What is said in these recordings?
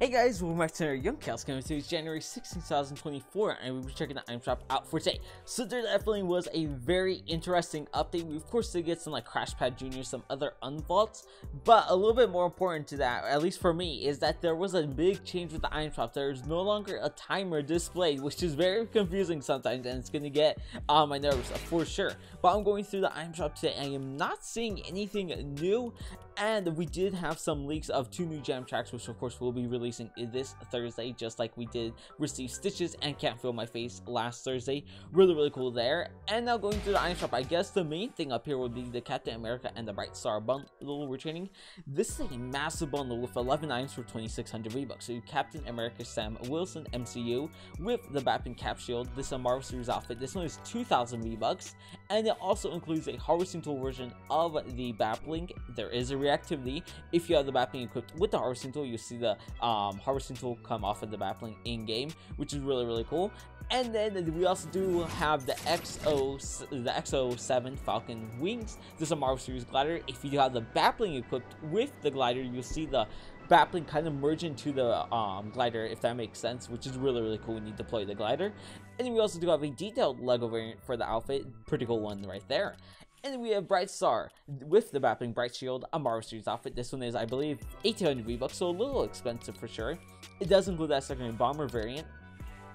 Hey guys, welcome back to our YoungChaos coming to January 16, 2024, and we'll be checking the item shop out for today. So there definitely was a very interesting update. We of course did get some like Crash Pad Jr., some other unvaults, but a little bit more important to that, at least for me, is that there was a big change with the item shop. There's no longer a timer displayed, which is very confusing sometimes, and it's gonna get on my nerves for sure. But I'm going through the item shop today, and I am not seeing anything new, and we did have some leaks of two new jam tracks, which of course will be releasing this Thursday, just like we did receive Stitches and Can't Feel My Face last Thursday. Really, really cool there. And now going to the item shop, I guess the main thing up here would be the Captain America and the Britestar bundle we're trading. This is a massive bundle with 11 items for 2600 V-Bucks. So Captain America Sam Wilson MCU with the Batman Cap Shield. This is a Marvel Series outfit. This one is 2000 V-Bucks. And it also includes a harvesting tool version of the Batwing. There is a reactivity. If you have the Batwing equipped with the harvesting tool, you see the um, harvesting tool come off of the Batwing in-game, which is really, really cool. And then we also do have the EXO, the EXO-7 Falcon Wings. This is a Marvel Series glider. If you have the Batwing equipped with the glider, you'll see the Batwing kind of merge into the um, glider, if that makes sense, which is really, really cool when you deploy the glider. And we also do have a detailed LEGO variant for the outfit. Pretty cool one right there. And we have Britestar with the Batwing Bright Shield, a Marvel Series outfit. This one is, I believe, 1800 V-Bucks, so a little expensive for sure. It does include that secondary bomber variant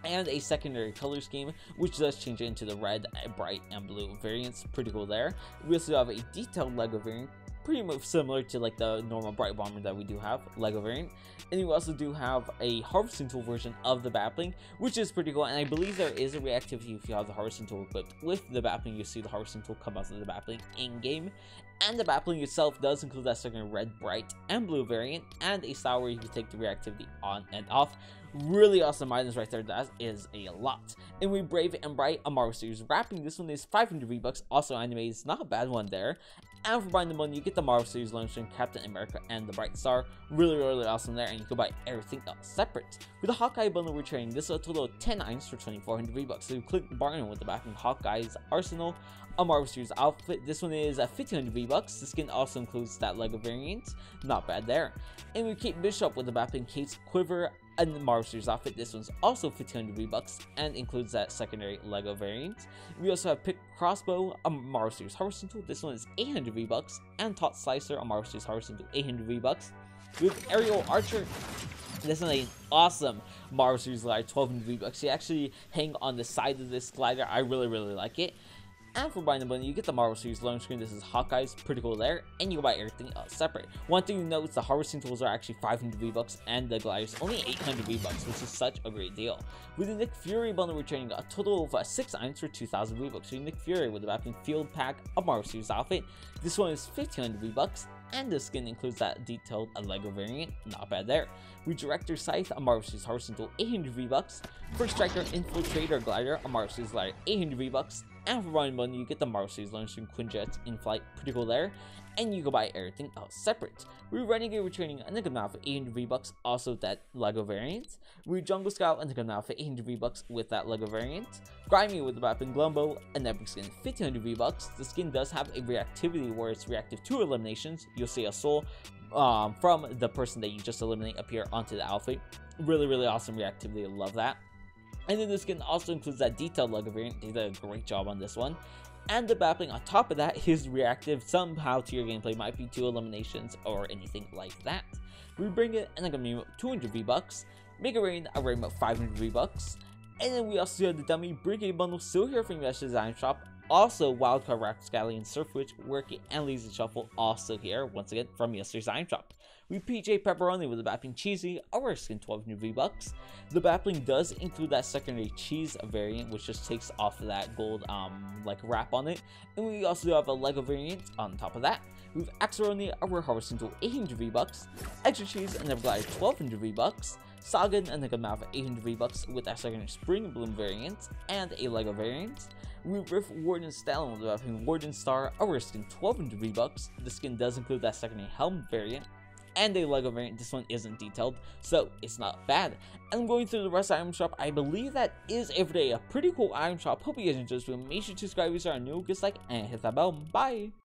and a secondary color scheme, which does change into the red, bright, and blue variants. Pretty cool there. We also have a detailed LEGO variant pretty much similar to like the normal Brite Bomber that we do have, Lego variant. And you also do have a harvesting tool version of the Batwing, which is pretty cool. And I believe there is a reactivity if you have the harvesting tool equipped with the Batwing. You see the harvesting tool come out of the Batwing in game. And the Batwing itself does include that second red, bright, and blue variant, and a style where you can take the reactivity on and off. Really awesome items right there. That is a lot. And we Brave and Bright, a Marvel Series wrapping. This one is 500 V-Bucks. Also animated. It's not a bad one there. And for buying the one, you get the Marvel Series launching Captain America and the Britestar. Really, really awesome there. And you can buy everything else separate. With the Hawkeye bundle we're trading, this is a total of 10 items for 2400 V-Bucks. So you Clint Barton with the back of Hawkeye's Arsenal, a Marvel Series outfit. This one is at 1500 V-Bucks. The skin also includes that LEGO variant. Not bad there. And we Kate Bishop with the Batman Kate's Quiver and Marvel Series outfit. This one's also 1500 V-Bucks and includes that secondary LEGO variant. We also have Pick Crossbow, a Marvel Series harvesting tool. This one is 800 V-Bucks and Tot Slicer, a Marvel Series harvesting tool, 800 V-Bucks. have Aerial Archer, this is an awesome Marvel Series glider, 1200 V-Bucks. You actually hang on the side of this glider. I really, really like it. And for buying the bundle, you get the Marvel Series loan screen. This is Hawkeye's, pretty cool there. And you can buy everything else separate. One thing you note is the harvesting tools are actually 500 V-Bucks and the gliders only 800 V-Bucks, which is such a great deal. With the Nick Fury bundle, we're trading a total of uh, 6 items for 2000 V-Bucks. So Nick Fury with the Batman Field Pack, a Marvel Series outfit. This one is 1500 V-Bucks and the skin includes that detailed LEGO variant, not bad there. We Director Scythe, a Marvel Series Harvesting Tool, 800 V-Bucks. First Striker Infiltrator Glider, a Marvel Series Glider, 800 V-Bucks. And for buying money, you get the Marvel Series Launching Quinjet in flight, pretty cool there. And you can buy everything else separate. We Renegade Retraining Enigma now for 800 V-Bucks, also that LEGO variant. We Jungle Scout Enigma now for 800 V-Bucks with that LEGO variant. Grimy with the weapon Glumbo, an epic skin, 1500 V-Bucks. The skin does have a reactivity where it's reactive to eliminations. You'll see a soul um, from the person that you just eliminate appear onto the outfit. Really, really awesome reactivity. Love that. And then the skin also includes that detailed LEGO variant. They did a great job on this one. And the Batwing on top of that is reactive somehow to your gameplay, might be two eliminations or anything like that. We bring it and I'm gonna be 200 V-Bucks, Mega Rain a Rainbow 500 V-Bucks, and then we also have the dummy Brigade bundle still here from Mesh Design Shop. Also, Wildcard Rapscallion, Surfwitch, Worky, and Lazy Shuffle also here, once again, from yesterday's Design Shop. We PJ Pepperoni with the Batwing Cheesy, our skin 12 new V-Bucks. The Batwing does include that secondary cheese variant, which just takes off that gold, um, like wrap on it. And we also do have a Lego variant on top of that. We have Axeroni, our harvesting tool, 800 V-Bucks. Extra Cheese and Everglide, 1200 V-Bucks. Sagan and Gamma 800 V-Bucks with a second Spring Bloom variant and a Lego variant. We riff Warden Stallion with the Warden Star, our skin 1200 V-Bucks. The skin does include that secondary Helm variant and a Lego variant. This one isn't detailed, so it's not bad. And going through the rest of the item shop, I believe that is for today. A pretty cool item shop. Hope you guys enjoyed this video. Make sure to subscribe if you are new, like, and hit that bell. Bye!